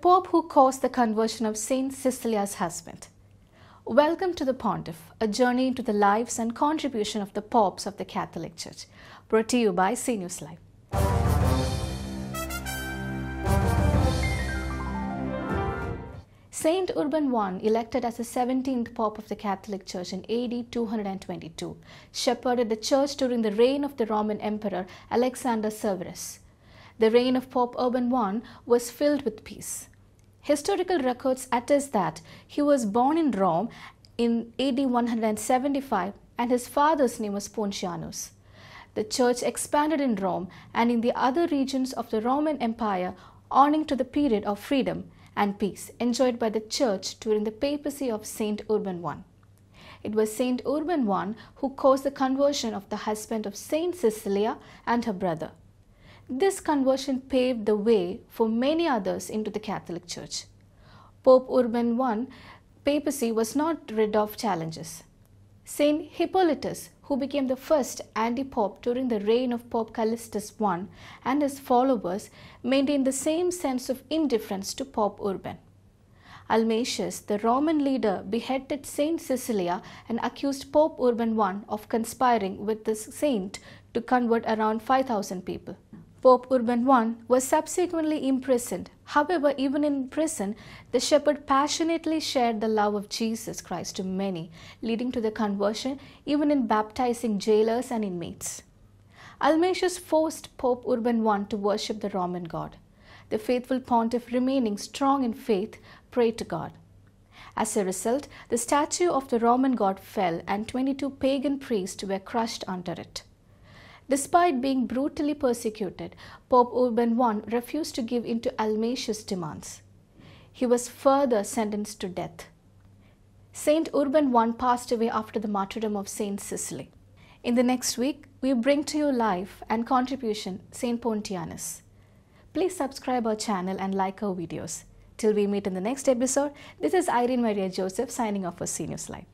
Pope who caused the conversion of Saint Cecilia's husband. Welcome to the Pontiff, a journey into the lives and contribution of the popes of the Catholic Church. Brought to you by CNews Live. Saint Urban I, elected as the 17th Pope of the Catholic Church in AD 222, shepherded the Church during the reign of the Roman Emperor Alexander Severus. The reign of Pope Urban I was filled with peace. Historical records attest that he was born in Rome in AD 175 and his father's name was Pontianus. The church expanded in Rome and in the other regions of the Roman Empire owing to the period of freedom and peace enjoyed by the church during the papacy of Saint Urban I. It was Saint Urban I who caused the conversion of the husband of Saint Cecilia and her brother. This conversion paved the way for many others into the Catholic Church. Pope Urban I papacy was not rid of challenges. Saint Hippolytus, who became the first anti-pope during the reign of Pope Callistus I and his followers, maintained the same sense of indifference to Pope Urban. Almasius, the Roman leader, beheaded Saint Cecilia and accused Pope Urban I of conspiring with the saint to convert around 5,000 people. Pope Urban I was subsequently imprisoned. However, even in prison, the shepherd passionately shared the love of Jesus Christ to many, leading to the conversion even in baptizing jailers and inmates. Almasius forced Pope Urban I to worship the Roman god. The faithful pontiff, remaining strong in faith, prayed to God. As a result, the statue of the Roman god fell and 22 pagan priests were crushed under it. Despite being brutally persecuted, Pope Urban I refused to give in to Almasius' demands. He was further sentenced to death. Saint Urban I passed away after the martyrdom of Saint Cecily. In the next week, we bring to you life and contribution Saint Pontianus. Please subscribe our channel and like our videos. Till we meet in the next episode, this is Irene Maria Joseph signing off for CNews Live.